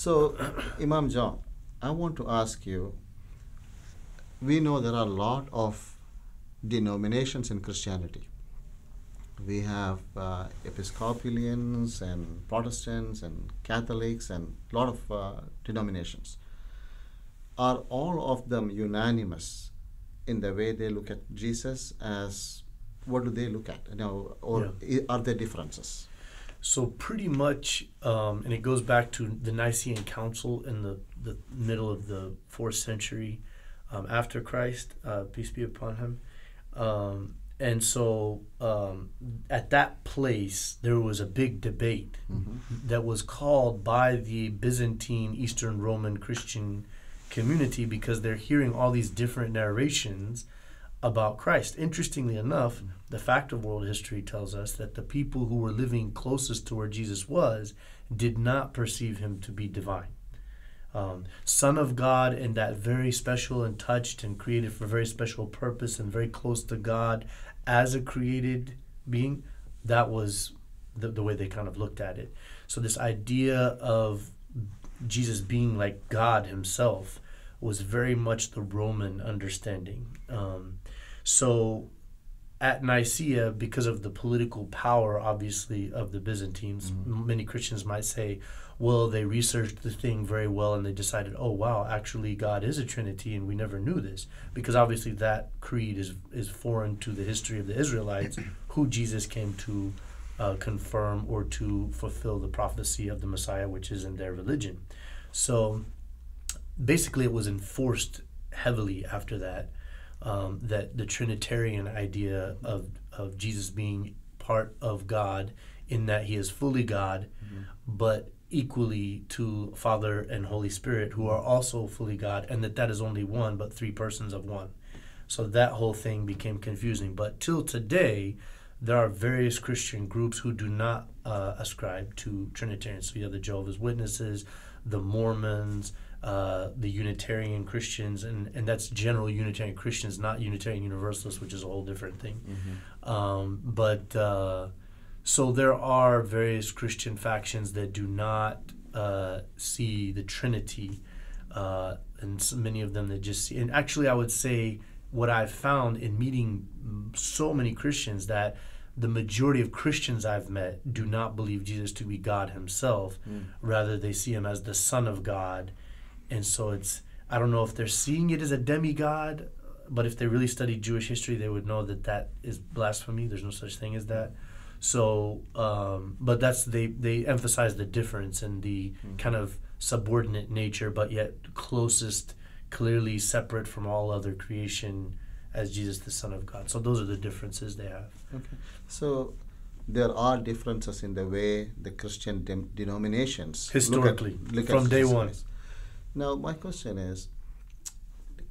So, Imam John, I want to ask you. We know there are a lot of denominations in Christianity. We have uh, Episcopalians and Protestants and Catholics and a lot of uh, denominations. Are all of them unanimous in the way they look at Jesus as what do they look at? You know, or i- are there differences? So pretty much, um, and it goes back to the Nicene Council in the, the middle of the fourth century um, after Christ, uh, peace be upon him. Um, and so um, at that place, there was a big debate that was called by the Byzantine Eastern Roman Christian community because they're hearing all these different narrations about Christ. Interestingly enough, the fact of world history tells us that the people who were living closest to where Jesus was did not perceive him to be divine. Um, Son of God, and that very special and touched and created for very special purpose and very close to God as a created being, that was the, the way they kind of looked at it. So, this idea of Jesus being like God himself was very much the Roman understanding. Um, so at Nicaea, because of the political power, obviously, of the Byzantines, m many Christians might say, well, they researched the thing very well and they decided, oh, wow, actually, God is a Trinity and we never knew this. Because obviously, that creed is, is foreign to the history of the Israelites, who Jesus came to uh, confirm or to fulfill the prophecy of the Messiah, which is in their religion. So basically, it was enforced heavily after that um, that the Trinitarian idea of of Jesus being part of God, in that He is fully God, but equally to Father and Holy Spirit, who are also fully God, and that that is only one, but three persons of one. So that whole thing became confusing. But till today, there are various Christian groups who do not uh, ascribe to Trinitarians. So you have the Jehovah's Witnesses, the Mormons, uh, the Unitarian Christians, and, and that's general Unitarian Christians, not Unitarian Universalists, which is a whole different thing. Um, but uh, so there are various Christian factions that do not uh, see the Trinity, uh, and so many of them that just see. And actually, I would say what I've found in meeting mm, so many Christians that the majority of Christians I've met do not believe Jesus to be God Himself. Rather, they see Him as the Son of God, and so it's. I don't know if they're seeing it as a demigod, but if they really studied Jewish history, they would know that that is blasphemy. There's no such thing as that. So, um, but that's they they emphasize the difference and the kind of subordinate nature, but yet closest, clearly separate from all other creation, as Jesus the Son of God. So those are the differences they have. Okay. So there are differences in the way the Christian dem- denominations look at- Historically, look at from day one. Now, my question is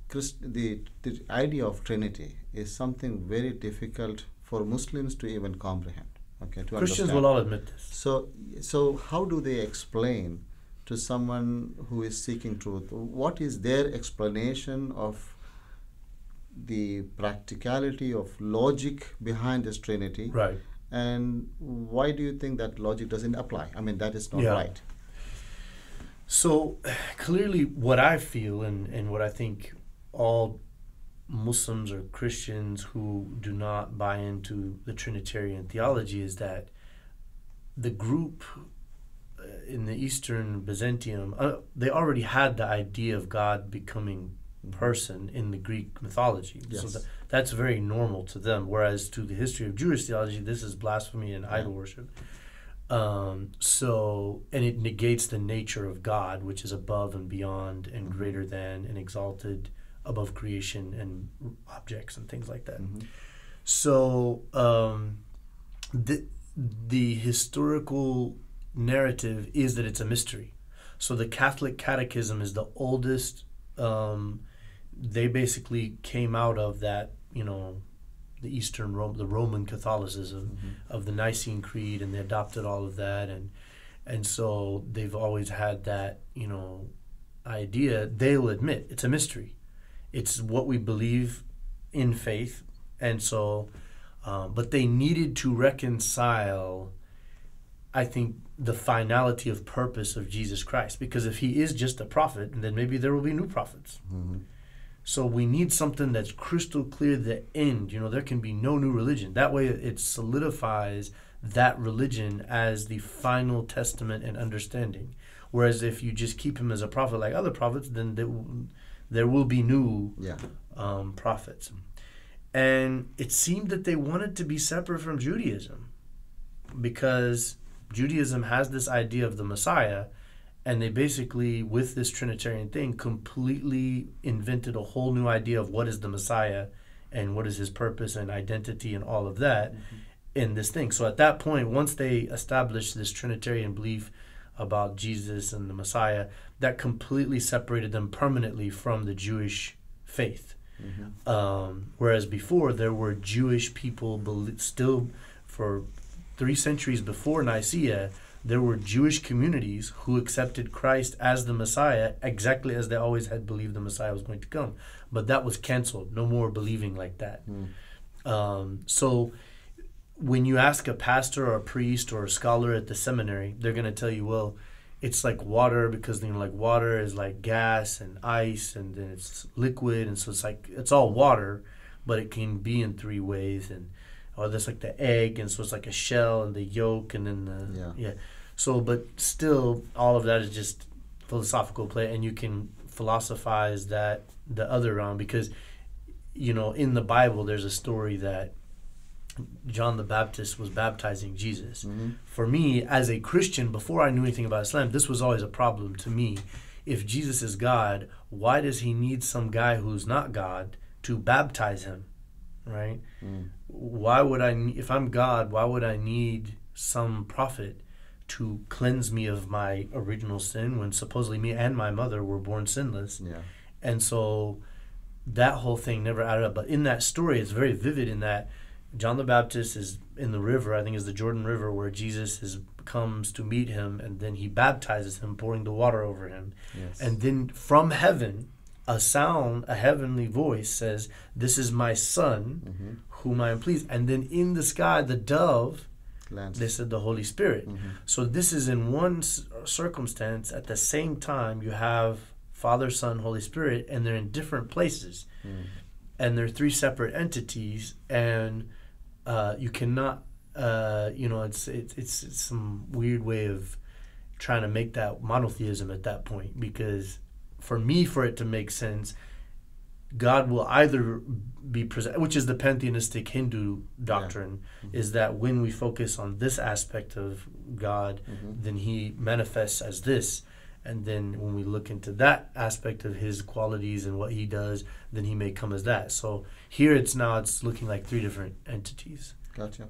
Christ, the, the idea of Trinity is something very difficult for Muslims to even comprehend. Okay, to Christians understand. will all admit this. So, so how do they explain to someone who is seeking truth? What is their explanation of the practicality of logic behind this Trinity? Right. And why do you think that logic doesn't apply? I mean, that is not Yeah. right. So clearly, what I feel and, and what I think all Muslims or Christians who do not buy into the Trinitarian theology is that the group uh, in the Eastern Byzantium, uh, they already had the idea of God becoming person in the Greek mythology. So Yes. tha- that's very normal to them. Whereas to the history of Jewish theology, this is blasphemy and idol worship. Um, so, and it negates the nature of God, which is above and beyond and greater than and exalted above creation and objects and things like that. Mhm. So, um, the, the historical narrative is that it's a mystery. So, the Catholic Catechism is the oldest. Um, they basically came out of that, you know, the Eastern Rome, the Roman Catholicism of the Nicene Creed, and they adopted all of that, and and so they've always had that, you know, idea. They'll admit it's a mystery. It's what we believe in faith, and so, um, but they needed to reconcile I think, the finality of purpose of Jesus Christ. Because if he is just a prophet, then maybe there will be new prophets. Mhm. So we need something that's crystal clear, the end. You know, there can be no new religion. That way it solidifies that religion as the final testament and understanding. Whereas if you just keep him as a prophet like other prophets, then there, will- there will be new Yeah. um, prophets. And it seemed that they wanted to be separate from Judaism because Judaism has this idea of the Messiah, and they basically, with this Trinitarian thing, completely invented a whole new idea of what is the Messiah and what is his purpose and identity and all of that in this thing. So at that point, once they established this Trinitarian belief about Jesus and the Messiah, that completely separated them permanently from the Jewish faith. Mhm. Um, whereas before, there were Jewish people bel still for three centuries before Nicaea, there were Jewish communities who accepted Christ as the Messiah exactly as they always had believed the Messiah was going to come. But that was canceled. No more believing like that. Mm. Um, so when you ask a pastor or a priest or a scholar at the seminary, they're going to tell you, well, it's like water because you know, like water is like gas and ice, and then it's liquid, and so it's like it's all water, but it can be in three ways, and or there's like the egg, and so it's like a shell and the yolk, and then the Yeah. yeah. So, but still, all of that is just philosophical play, and you can philosophize that the other round because, you know, in the Bible, there's a story that John the Baptist was baptizing Jesus. Mhm. For me, as a Christian, before I knew anything about Islam, this was always a problem to me. If Jesus is God, why does he need some guy who's not God to baptize him? Right? Mm. Why would I, if I'm God, why would I need some prophet to cleanse me of my original sin when supposedly me and my mother were born sinless? Yeah. And so that whole thing never added up. But in that story, it's very vivid in that John the Baptist is in the river, I think is the Jordan River, where Jesus is comes to meet him, and then he baptizes him, pouring the water over him. Yes. And then from heaven, a sound, a heavenly voice says, This is my son, Mhm. whom I am pleased. And then in the sky, the dove, Lands. they said the Holy Spirit. Mhm. So this is in one circumstance. At the same time, you have Father, Son, Holy Spirit, and they're in different places, Mm. and they're three separate entities, and uh, you cannot, uh, you know, it's, it's it's it's some weird way of trying to make that monotheism at that point because for me, for it to make sense. God will either be present, which is the pantheistic Hindu doctrine, is that when we focus on this aspect of God, Mhm. then he manifests as this. And then when we look into that aspect of his qualities and what he does, then he may come as that. So here it's now it's looking like three different entities. Gotcha.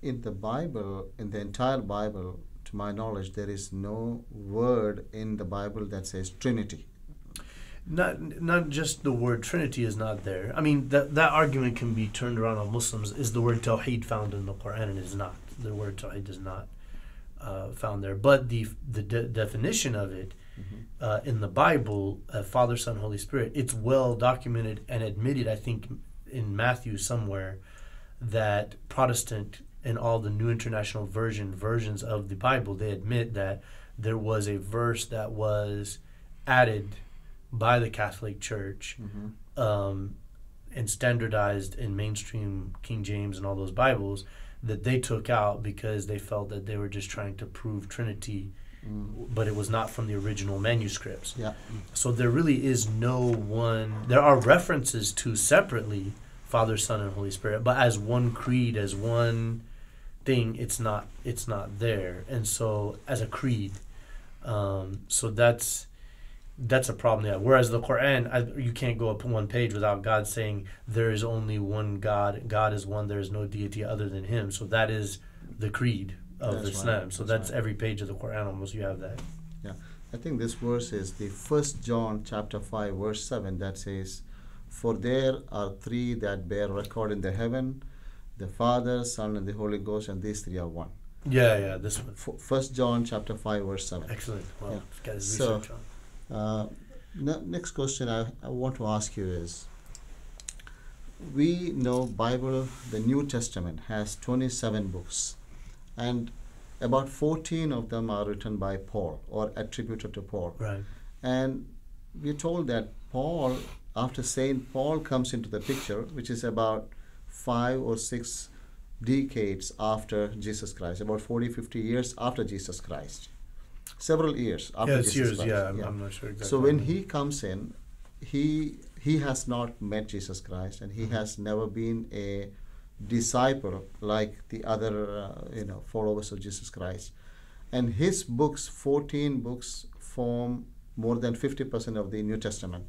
In the Bible, in the entire Bible, to my knowledge, there is no word in the Bible that says Trinity. Not not just the word Trinity is not there. I mean that that argument can be turned around on Muslims. Is the word Tawheed found in the Quran? And it is not. The word Tawheed is not uh, found there. But the the de- definition of it Mhm. uh, in the Bible, uh, Father, Son, Holy Spirit, it's well documented and admitted, I think, in Matthew somewhere, that Protestant and all the New International Version versions of the Bible, they admit that there was a verse that was added by the Catholic Church Mhm. um, and standardized in mainstream King James and all those Bibles that they took out because they felt that they were just trying to prove Trinity Mm. but it was not from the original manuscripts. Yeah. So there really is no one. There are references to separately Father, Son, and Holy Spirit, but as one creed, as one thing, it's not. It's not there. And so as a creed, um, so that's that's a problem. Yeah. Whereas the Quran, I, you can't go up one page without God saying there is only one God. God is one. There is no deity other than Him. So that is the creed of That's right. Islam. So That's that's right. every page of the Quran almost. You have that. Yeah, I think this verse is the first John chapter five verse seven that says, "For there are three that bear record in the heaven, the Father, Son, and the Holy Ghost, and these three are one." Yeah, yeah, this one. F- First John chapter five verse seven. Excellent. Well, Yeah. So-. Uh, next question I, I want to ask you is we know bible the new testament has 27 books and about 14 of them are written by Paul or attributed to Paul. Right. And we're told that Paul, after Saint Paul comes into the picture, which is about five or six decades after Jesus Christ, about 40, 50 years after Jesus Christ. Several years after yeah, it's Jesus years. Christ. Yeah, I'm, I'm not sure exactly. So when he comes in, he he has not met Jesus Christ, and he Mhm. has never been a disciple like the other uh, you know followers of Jesus Christ. And his books, fourteen books, form more than fifty percent of the New Testament.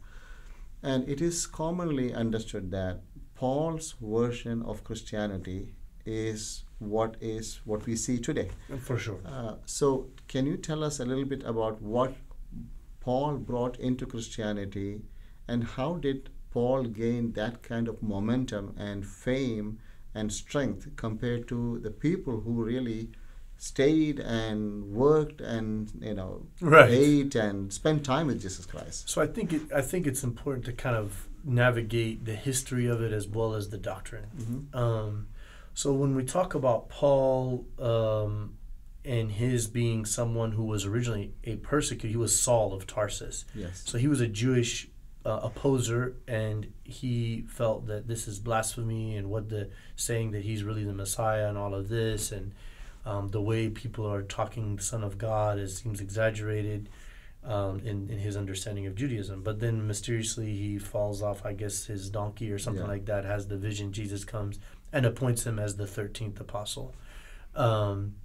And it is commonly understood that Paul's version of Christianity is what is what we see today. for sure. Uh, so, can you tell us a little bit about what Paul brought into Christianity and how did Paul gain that kind of momentum and fame and strength compared to the people who really stayed and worked and you know Right. ate and spent time with Jesus Christ? So I think it, I think it's important to kind of navigate the history of it as well as the doctrine. Mm-hmm. Um, so when we talk about Paul um, and his being someone who was originally a persecutor, he was Saul of Tarsus. Yes. So he was a Jewish uh, opposer, and he felt that this is blasphemy, and what the saying that he's really the Messiah, and all of this, and um, the way people are talking the Son of God is seems exaggerated um, in in his understanding of Judaism. But then mysteriously he falls off, I guess, his donkey or something Yeah. like that. Has the vision. Jesus comes and appoints him as the thirteenth apostle. Um,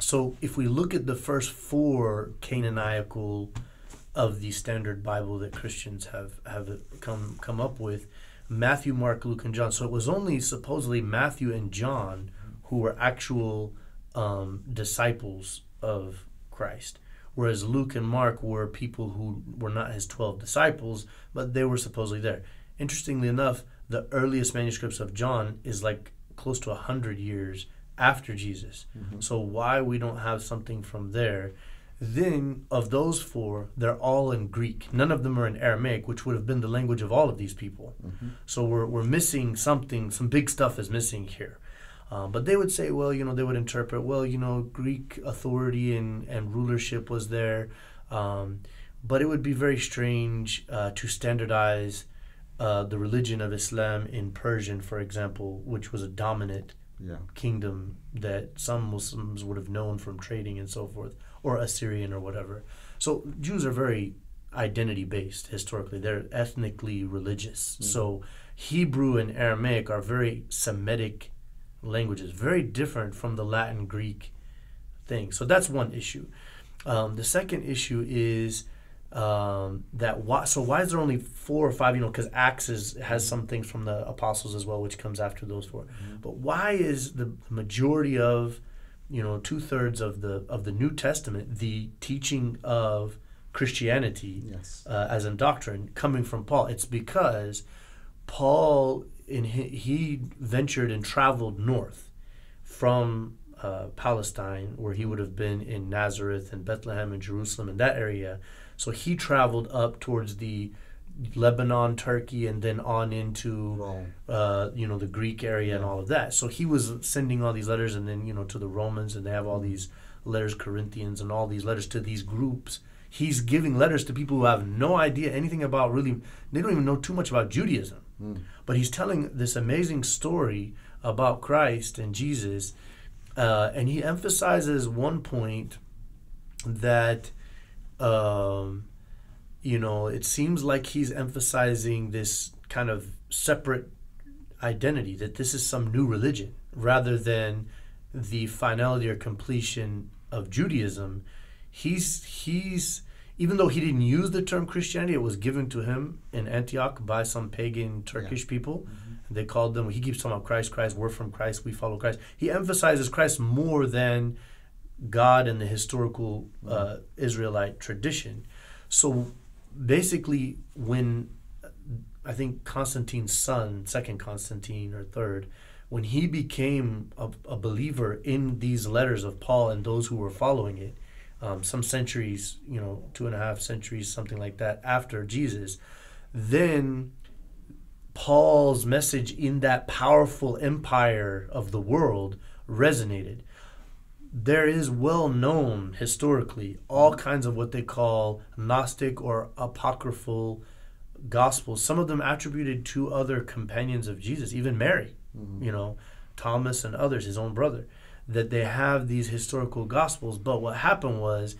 so if we look at the first four canonical of the standard Bible that Christians have have come come up with, Matthew, Mark, Luke, and John. So it was only supposedly Matthew and John who were actual um, disciples of Christ, whereas Luke and Mark were people who were not his twelve disciples, but they were supposedly there. Interestingly enough, the earliest manuscripts of John is like close to a hundred years after Jesus. Mhm. So why we don't have something from there? Then of those four, they're all in Greek. None of them are in Aramaic, which would have been the language of all of these people. Mhm. So we're, we're missing something. Some big stuff is missing here. Um, but they would say, well, you know, they would interpret, well, you know, Greek authority and, and rulership was there. Um, but it would be very strange uh, to standardize uh, the religion of Islam in Persian, for example, which was a dominant Yeah. kingdom that some Muslims would have known from trading and so forth, or Assyrian or whatever. So Jews are very identity based historically. They're ethnically religious. Mhm. So Hebrew and Aramaic are very Semitic languages, very different from the Latin Greek thing. So that's one issue. Um, the second issue is um, that why, so why is there only four or five? You know, because Acts is, has some things from the apostles as well, which comes after those 4 Mhm. But why is the majority of, you know, two thirds of the of the New Testament the teaching of Christianity Yes. uh, as in doctrine coming from Paul? It's because Paul in he, he ventured and traveled north from uh, Palestine, where he would have been in Nazareth and Bethlehem and Jerusalem in that area. So he traveled up towards the Lebanon, Turkey, and then on into uh, you know the Greek area and all of that. So he was sending all these letters, and then you know to the Romans, and they have all these letters, Corinthians, and all these letters to these groups. He's giving letters to people who have no idea anything about really. They don't even know too much about Judaism, Mm. but he's telling this amazing story about Christ and Jesus, uh, and he emphasizes one point that. Um, you know, it seems like he's emphasizing this kind of separate identity, that this is some new religion, rather than the finality or completion of Judaism. He's he's even though he didn't use the term Christianity, it was given to him in Antioch by some pagan Turkish people. They called them. He keeps talking about Christ, Christ. We're from Christ. We follow Christ. He emphasizes Christ more than God and the historical uh, Israelite tradition. So basically, when I think Constantine's son, second Constantine or third, when he became a, a believer in these letters of Paul and those who were following it, um, some centuries, you know, two and a half centuries, something like that, after Jesus, then Paul's message in that powerful empire of the world resonated. There is well known historically all mm-hmm. kinds of what they call Gnostic or apocryphal gospels. Some of them attributed to other companions of Jesus, even Mary, mm-hmm. you know, Thomas and others, his own brother, that they have these historical gospels. But what happened was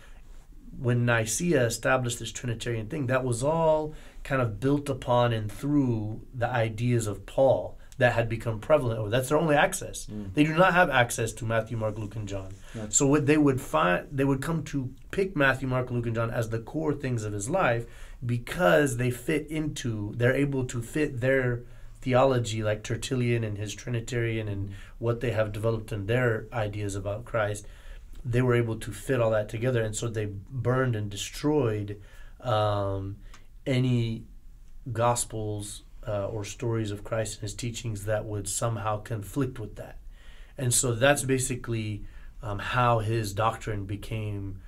when Nicaea established this Trinitarian thing, that was all kind of built upon and through the ideas of Paul that had become prevalent. Or that's their only access. Mm. They do not have access to Matthew, Mark, Luke, and John. So what they would find, they would come to pick Matthew, Mark, Luke, and John as the core things of his life because they fit into. They're able to fit their theology, like Tertullian and his Trinitarian, and what they have developed in their ideas about Christ. They were able to fit all that together, and so they burned and destroyed um, any gospels uh, or stories of Christ and his teachings that would somehow conflict with that. And so that's basically um, how his doctrine became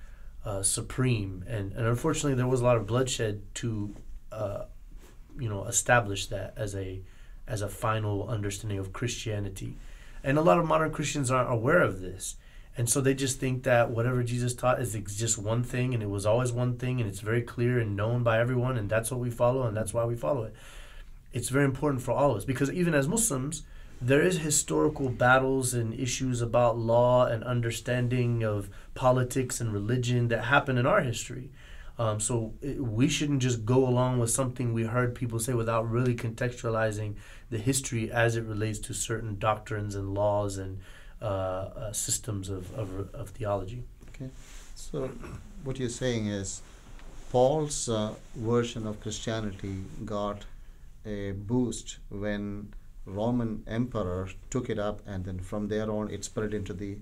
uh, supreme. And, and unfortunately, there was a lot of bloodshed to, uh, you know, establish that as a as a final understanding of Christianity. And a lot of modern Christians aren't aware of this. And so they just think that whatever Jesus taught is just one thing and it was always one thing and it's very clear and known by everyone and that's what we follow and that's why we follow it. It's very important for all of us because even as Muslims, there is historical battles and issues about law and understanding of politics and religion that happen in our history. Um, so it, we shouldn't just go along with something we heard people say without really contextualizing the history as it relates to certain doctrines and laws and uh, uh, systems of, of, of theology. So, what you're saying is Paul's uh, version of Christianity got a boost when Roman emperor took it up, and then from there on, it spread into the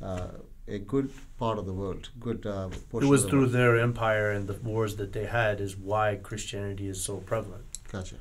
uh, a good part of the world, good uh, It was through world. their empire and the wars that they had is why Christianity is so prevalent. Gotcha.